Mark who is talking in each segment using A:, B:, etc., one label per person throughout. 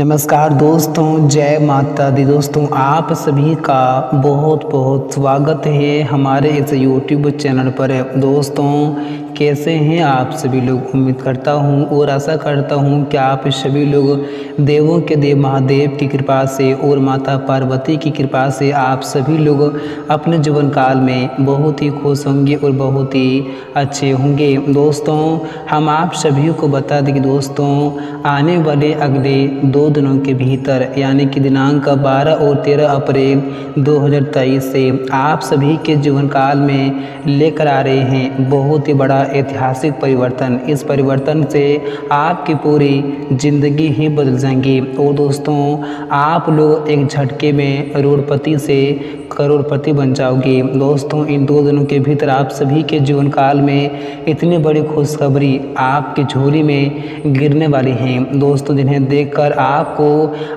A: नमस्कार दोस्तों, जय माता दी। दोस्तों, आप सभी का बहुत बहुत स्वागत है हमारे इस यूट्यूब चैनल पर। दोस्तों कैसे हैं? आप सभी लोग उम्मीद करता हूँ और आशा करता हूँ कि आप सभी लोग देवों के देव महादेव की कृपा से और माता पार्वती की कृपा से आप सभी लोग अपने जीवन काल में बहुत ही खुश होंगे और बहुत ही अच्छे होंगे। दोस्तों, हम आप सभी को बता दें कि दोस्तों, आने वाले अगले दो दिनों के भीतर, यानी कि दिनांक 12 और 13 अप्रैल 2023 से आप सभी के जीवन काल में लेकर आ रहे हैं। बहुत ही बड़ा ऐतिहासिक परिवर्तन। इस परिवर्तन से आपकी पूरी ज़िंदगी ही बदल जाएँगी। और दोस्तों, आप लोग एक झटके में करोड़पति से करोड़पति बन जाओगे। दोस्तों, इन दो दिनों के भीतर आप सभी के जीवन काल में इतनी बड़ी खुशखबरी आपकी झोली में गिरने वाली हैं। दोस्तों, जिन्हें देखकर आपको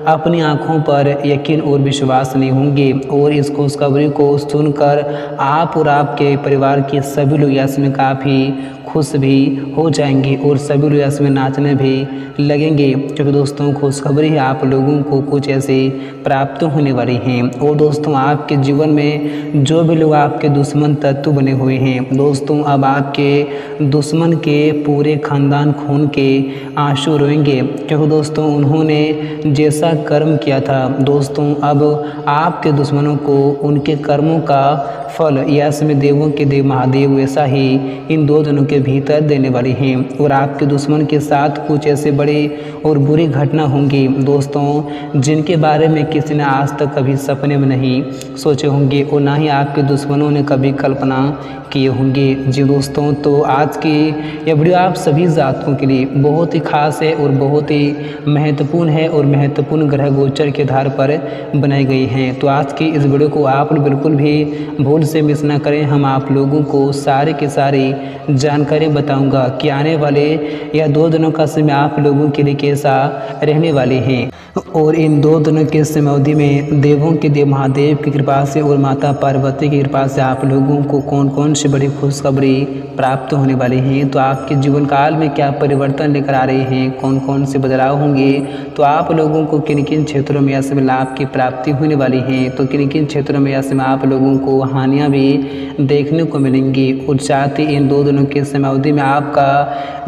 A: अपनी आँखों पर यकीन और विश्वास नहीं होंगे और इस खुशखबरी को सुनकर आप और आपके परिवार के सभी लोग इसमें काफ़ी खुश भी हो जाएँगे और सभी लोग इसमें नाचने भी लगेंगे। क्योंकि दोस्तों, खुशखबरी है आप लोगों को कुछ ऐसे प्राप्त होने वाली हैं। और दोस्तों, आपके जीवन में जो भी लोग आपके दुश्मन तत्व बने हुए हैं, दोस्तों, अब आपके दुश्मन के पूरे खानदान खून के आँसू रोएँगे। क्योंकि दोस्तों, उन्होंने जैसा कर्म किया था, दोस्तों, अब आपके दुश्मनों को उनके कर्मों का फल यश में देवों के देव, महादेव वैसा ही इन दो दिनों के भीतर देने वाले हैं। और आपके दुश्मन के साथ कुछ ऐसे बड़े और बुरी घटना होंगी। दोस्तों, जिनके बारे में किसी ने आज तक कभी सपने में नहीं सोचे होंगे, और ना ही आपके दुश्मनों ने कभी कल्पना किए होंगे। जी दोस्तों तो आज की यह वीडियो आप सभी जातकों के लिए बहुत ही खास है और बहुत ही महत्वपूर्ण है और महत्वपूर्ण ग्रह गोचर के आधार पर बनाई गई है। तो आज की इस वीडियो को आप बिल्कुल भी भूल से मिस ना करें। हम आप लोगों को सारे के सारी जानकारी बताऊँगा कि आने वाले या दो दिनों का समय आप लोगों के लिए कैसा रहने वाले हैं। और इन दो दिनों के समय अवधि में देवों के देव, महादेव की कृपा से और माता पार्वती की कृपा से आप लोगों को कौन कौन सी बड़ी खुशखबरी प्राप्त होने वाली हैं। तो आपके जीवन काल में क्या परिवर्तन लेकर आ रहे हैं? कौन कौन से बदलाव होंगे? तो आप लोगों को किन किन क्षेत्रों में ऐसे लाभ की प्राप्ति होने वाली है? तो किन किन क्षेत्रों में ऐसे आप लोगों को हानियाँ भी देखने को मिलेंगी। और साथ ही इन दो दिनों के समय अवधि में आपका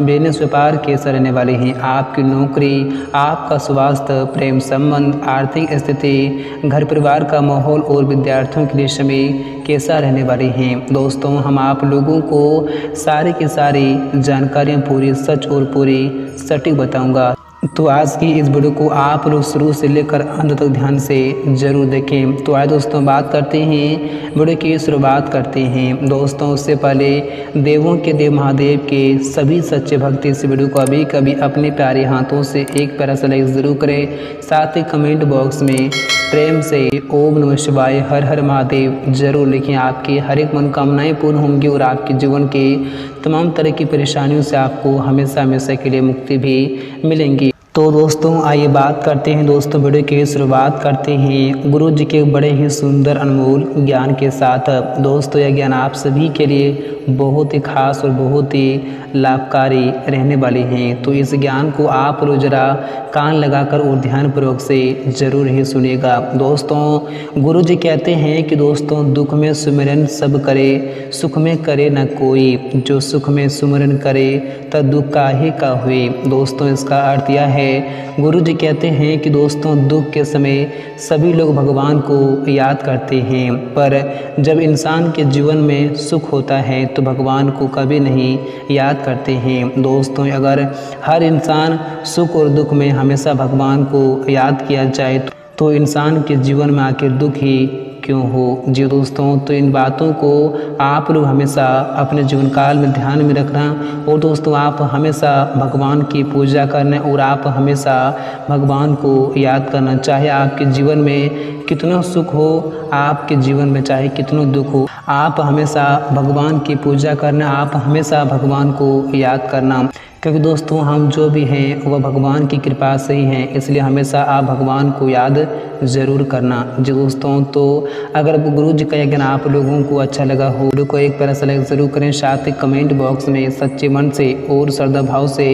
A: बिज़नेस व्यापार कैसा रहने वाले हैं? आपकी नौकरी, आपका स्वास्थ्य, प्रेम संबंध, आर्थिक स्थिति, घर परिवार का माहौल और विद्यार्थियों के लिए समय कैसा रहने वाले हैं? दोस्तों, हम आप लोगों को सारी की सारी जानकारियाँ पूरी, सच और पूरी, सटीक बताऊँगा। तो आज की इस वीडियो को आप लोग शुरू से लेकर अंत तक ध्यान से ज़रूर देखें। तो आए दोस्तों, बात करते हैं, वीडियो की शुरुआत करते हैं। दोस्तों, उससे पहले देवों के देव महादेव के सभी सच्चे भक्त इस वीडियो को अभी कभी अपने प्यारे हाथों से एक प्यारा सा लाइक ज़रूर करें। साथ ही कमेंट बॉक्स में प्रेम से ओम नमः शिवाय, हर हर महादेव ज़रूर लिखें। आपकी हर एक मनोकामनाएँ पूर्ण होंगी और आपके जीवन के तमाम तरह की परेशानियों से आपको हमेशा हमेशा के लिए मुक्ति भी मिलेंगी। तो दोस्तों, आइए बात करते हैं दोस्तों, वीडियो की शुरुआत करते हैं। गुरु जी के बड़े ही सुंदर अनमोल ज्ञान के साथ। दोस्तों, यह ज्ञान आप सभी के लिए बहुत ही खास और बहुत ही लाभकारी रहने वाले हैं। तो इस ज्ञान को आप रोज जरा कान लगाकर और ध्यानपूर्वक से ज़रूर ही सुनेगा। दोस्तों गुरु जी कहते हैं कि दोस्तों, दुख में सुमिरन सब करे, सुख में करे न कोई। जो सुख में सुमिरन करे तब दुख का ही का हुए। दोस्तों, इसका अर्थ यह है गुरु जी कहते हैं कि दोस्तों, दुख के समय सभी लोग भगवान को याद करते हैं। पर जब इंसान के जीवन में सुख होता है तो भगवान को कभी नहीं याद करते हैं। दोस्तों, अगर हर इंसान सुख और दुख में हमेशा भगवान को याद किया जाए तो इंसान के जीवन में आखिर दुख ही क्यों हो? जी दोस्तों तो इन बातों को आप लोग हमेशा अपने जीवन काल में ध्यान में रखना और दोस्तों, आप हमेशा भगवान की पूजा करना और आप हमेशा भगवान को याद करना। चाहे आपके जीवन में कितना सुख हो, आपके जीवन में चाहे कितना दुख हो, आप हमेशा भगवान की पूजा करना, आप हमेशा भगवान को याद करना। क्योंकि दोस्तों, हम जो भी हैं, वह भगवान की कृपा से ही हैं, इसलिए हमेशा आप भगवान को याद ज़रूर करना। जी दोस्तों तो अगर गुरु जी का यज्ञ आप लोगों को अच्छा लगा हो वीडियो को एक ऐसा लाइक ज़रूर करें साथ ही कमेंट बॉक्स में सच्चे मन से और श्रद्धा भाव से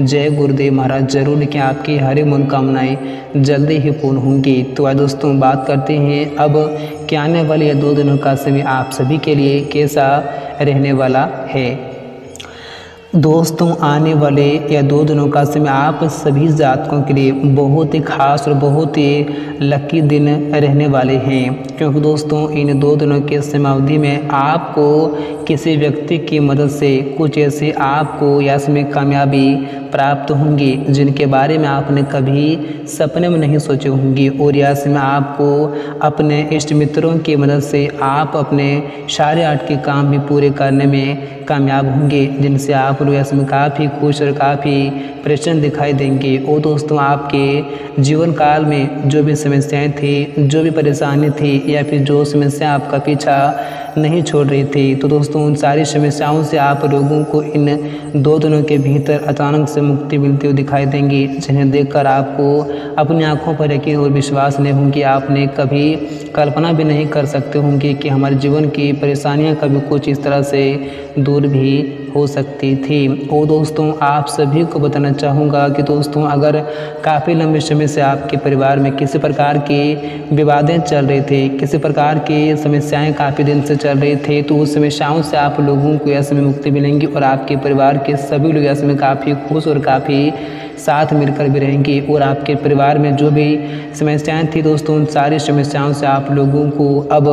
A: जय गुरुदेव महाराज ज़रूर लिखें। आपकी हर मनोकामनाएँ जल्दी ही पूर्ण होंगी। तो आज दोस्तों, बात करते हैं अब क्या आने वाले दो दिनों का समय आप सभी के लिए कैसा रहने वाला है? दोस्तों, आने वाले या दो दिनों का समय आप सभी जातकों के लिए बहुत ही खास और बहुत ही लकी दिन रहने वाले हैं। क्योंकि दोस्तों, इन दो दिनों के समयावधि में आपको किसी व्यक्ति की मदद से कुछ ऐसे आपको या इसमें कामयाबी प्राप्त होंगी, जिनके बारे में आपने कभी सपने में नहीं सोचे होंगे। और या में आपको अपने इष्ट मित्रों की मदद से आप अपने सारे आर्ट के काम भी पूरे करने में कामयाब होंगे, जिनसे आप लोग इसमें काफ़ी खुश और काफ़ी प्रसन्न दिखाई देंगे। और दोस्तों, आपके जीवन काल में जो भी समस्याएँ थी, जो भी परेशानी थी या फिर जो समस्या आपका पीछा नहीं छोड़ रही थी। तो दोस्तों, उन सारी समस्याओं से आप लोगों को इन दो दिनों के भीतर अचानक से मुक्ति मिलती हुई दिखाई देंगी, जिन्हें देखकर आपको अपनी आँखों पर यकीन और विश्वास नहीं होंगे। आपने कभी कल्पना भी नहीं कर सकते होंगे कि हमारे जीवन की परेशानियाँ कभी कुछ इस तरह से दूर भी हो सकती थी। और दोस्तों, आप सभी को बताना चाहूँगा कि दोस्तों, अगर काफ़ी लंबे समय से आपके परिवार में किसी प्रकार की विवादें चल रही थी, किसी प्रकार की समस्याएँ काफ़ी दिन से चल रहे थे तो उस समय शाम से आप लोगों को यह में मुक्ति मिलेंगी और आपके परिवार के सभी लोग यश में काफ़ी खुश और काफ़ी साथ मिलकर भी रहेंगे और आपके परिवार में जो भी समस्याएँ थी दोस्तों, उन सारी समस्याओं से आप लोगों को अब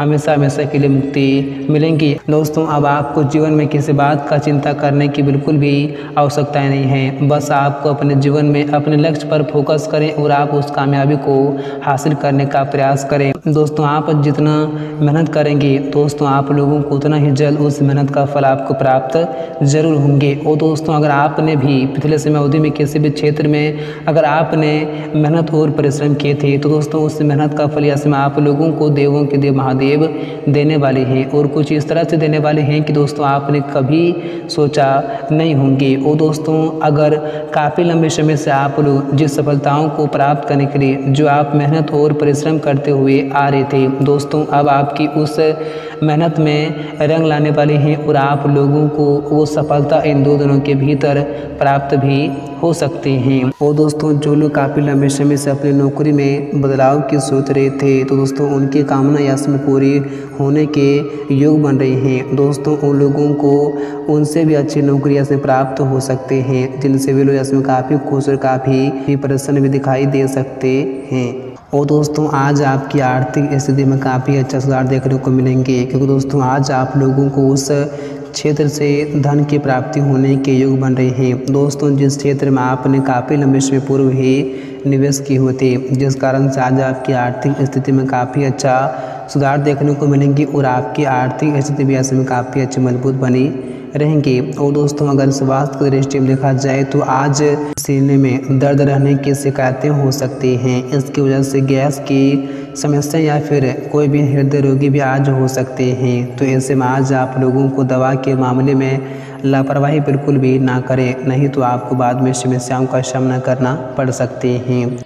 A: हमेशा हमेशा के लिए मुक्ति मिलेंगी। दोस्तों, अब आपको जीवन में किसी बात का चिंता करने की बिल्कुल भी आवश्यकता नहीं है। बस आपको अपने जीवन में अपने लक्ष्य पर फोकस करें और आप उस कामयाबी को हासिल करने का प्रयास करें। दोस्तों, आप जितना मेहनत करेंगे, दोस्तों, आप लोगों को उतना ही जल्द उस मेहनत का फल आपको प्राप्त ज़रूर होंगे। और दोस्तों, अगर आपने भी पिछले समय अवधि में भी क्षेत्र में अगर आपने मेहनत और परिश्रम किए थे तो दोस्तों, उस मेहनत का फल या इसमें आप लोगों को देवों के देव महादेव देने वाले हैं। और कुछ इस तरह से देने वाले हैं कि दोस्तों, आपने कभी सोचा नहीं होंगे। और दोस्तों, अगर काफ़ी लंबे समय से आप लोग जिस सफलताओं को प्राप्त करने के लिए, जो आप मेहनत और परिश्रम करते हुए आ रहे थे, दोस्तों, अब आपकी उस मेहनत में रंग लाने वाले हैं और आप लोगों को वो सफलता इन दो दिनों के भीतर प्राप्त भी हो सकते हैं। और दोस्तों, जो लोग काफ़ी लंबे समय से अपनी नौकरी में बदलाव की सोच रहे थे तो दोस्तों, उनकी कामना यश में पूरी होने के योग बन रही हैं। दोस्तों, उन लोगों को उनसे भी अच्छी नौकरियाँ से प्राप्त हो सकते हैं, जिनसे वे लोग इसमें काफ़ी खुश और काफ़ी प्रसन्न भी दिखाई दे सकते हैं। और दोस्तों, आज आपकी आर्थिक स्थिति में काफ़ी अच्छा सुधार देखने को मिलेंगे, क्योंकि दोस्तों, आज आप लोगों को उस क्षेत्र से धन की प्राप्ति होने के योग बन रहे हैं। दोस्तों, जिस क्षेत्र में आपने काफ़ी लंबे समय पूर्व ही निवेश की होती, जिस कारण से आज आपकी आर्थिक स्थिति में काफ़ी अच्छा सुधार देखने को मिलेंगी और आपकी आर्थिक स्थिति भी ऐसे में काफ़ी अच्छी मज़बूत बनी रहेंगे। और दोस्तों, अगर स्वास्थ्य की दृष्टि में देखा जाए तो आज सीने में दर्द रहने की शिकायतें हो सकती हैं। इसकी वजह से गैस की समस्या या फिर कोई भी हृदय रोगी भी आज हो सकते हैं। तो ऐसे में आज आप लोगों को दवा के मामले में लापरवाही बिल्कुल भी ना करें, नहीं तो आपको बाद में समस्याओं का सामना करना पड़ सकते हैं।